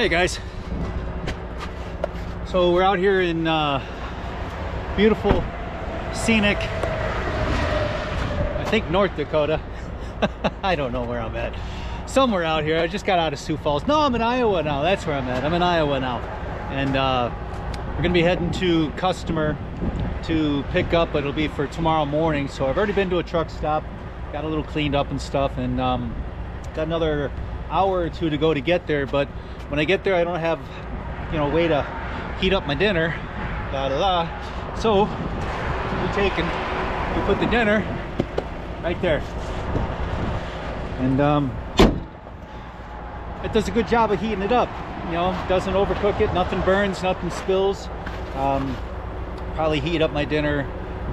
Hey guys. So we're out here in uh, beautiful, scenic, I think North Dakota. I don't know where I'm at. Somewhere out here. I just got out of Sioux Falls. No, I'm in Iowa now. That's where I'm at. I'm in Iowa now. And uh, we're gonna be heading to customer to pick up, but it'll be for tomorrow morning. So I've already been to a truck stop, got a little cleaned up and stuff, and um, got another hour or two to go to get there. But when I get there, I don't have, you know, way to heat up my dinner. La la la. So we take and we put the dinner right there, and um, it does a good job of heating it up. You know, doesn't overcook it. Nothing burns. Nothing spills. Um, probably heat up my dinner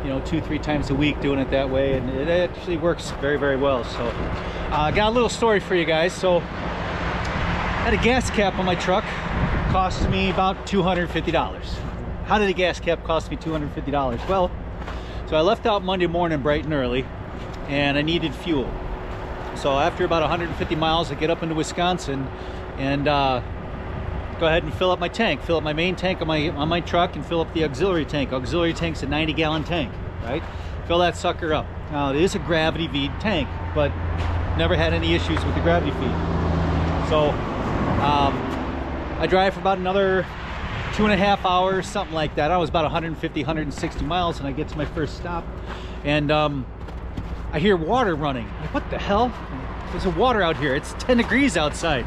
you know two three times a week doing it that way and it actually works very very well. So I uh, got a little story for you guys. So I had a gas cap on my truck cost me about $250 how did a gas cap cost me $250 well so I left out Monday morning bright and early and I needed fuel. So after about 150 miles I get up into Wisconsin and uh, go ahead and fill up my tank fill up my main tank on my on my truck and fill up the auxiliary tank auxiliary tank's a 90 gallon tank right fill that sucker up now it is a gravity feed tank but never had any issues with the gravity feed so um, I drive for about another two and a half hours, something like that. I was about 150, 160 miles and I get to my first stop and um, I hear water running. Like, what the hell? There's a water out here. It's 10 degrees outside.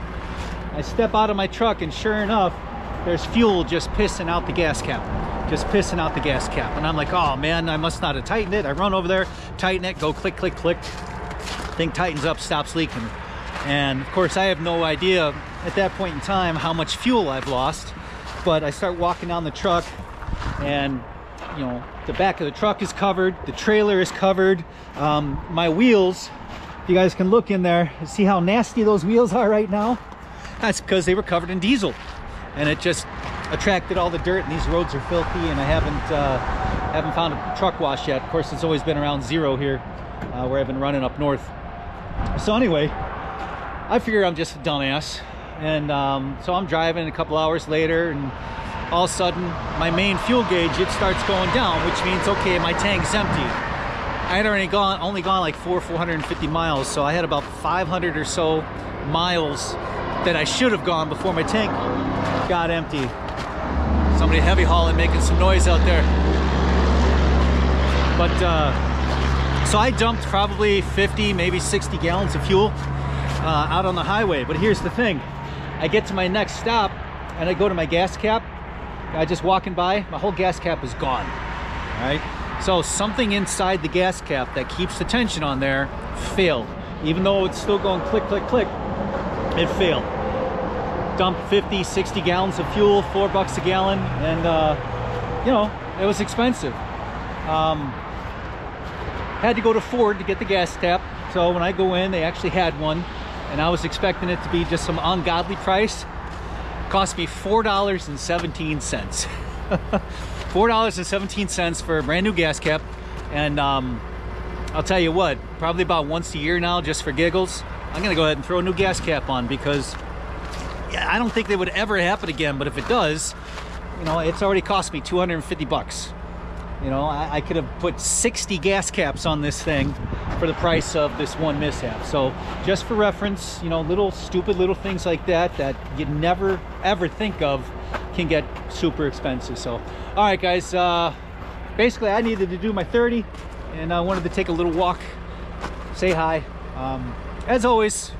I step out of my truck and sure enough, there's fuel just pissing out the gas cap. Just pissing out the gas cap. And I'm like, oh man, I must not have tightened it. I run over there, tighten it, go click, click, click. Thing tightens up, stops leaking. And of course, I have no idea at that point in time how much fuel I've lost but I start walking down the truck and you know the back of the truck is covered the trailer is covered um, my wheels you guys can look in there see how nasty those wheels are right now that's because they were covered in diesel. And it just attracted all the dirt and these roads are filthy and I haven't uh, haven't found a truck wash yet. Of course it's always been around zero here uh, where I've been running up north. So anyway I figure I'm just a dumbass. And um, so I'm driving a couple hours later and all of a sudden my main fuel gauge it starts going down which means okay my tank's empty. I had already gone only gone like four 450 miles so I had about 500 or so miles that I should have gone before my tank got empty somebody heavy hauling making some noise out there but uh, so I dumped probably 50 maybe 60 gallons of fuel uh, out on the highway but here's the thing I get to my next stop and I go to my gas cap. I just walking by, my whole gas cap is gone. All right. So something inside the gas cap that keeps the tension on there failed. Even though it's still going click, click, click, it failed. Dumped 50, 60 gallons of fuel, four bucks a gallon. And, uh, you know, it was expensive. Um, had to go to Ford to get the gas cap. So when I go in, they actually had one and I was expecting it to be just some ungodly price. Cost me $4.17. $4.17 for a brand new gas cap. And um, I'll tell you what, probably about once a year now, just for giggles, I'm gonna go ahead and throw a new gas cap on because I don't think they would ever happen again, but if it does, you know, it's already cost me 250 bucks. You know, I, I, could have put 60 gas caps on this thing for the price of this one mishap. So just for reference, you know, little stupid little things like that that you never ever think of can get super expensive. So, all right, guys, uh, basically I needed to do my 30 and I wanted to take a little walk, say hi. Um, as always,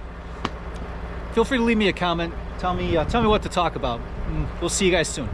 feel free to leave me a comment. Tell me, uh, tell me what to talk about. Mm, we'll see you guys soon.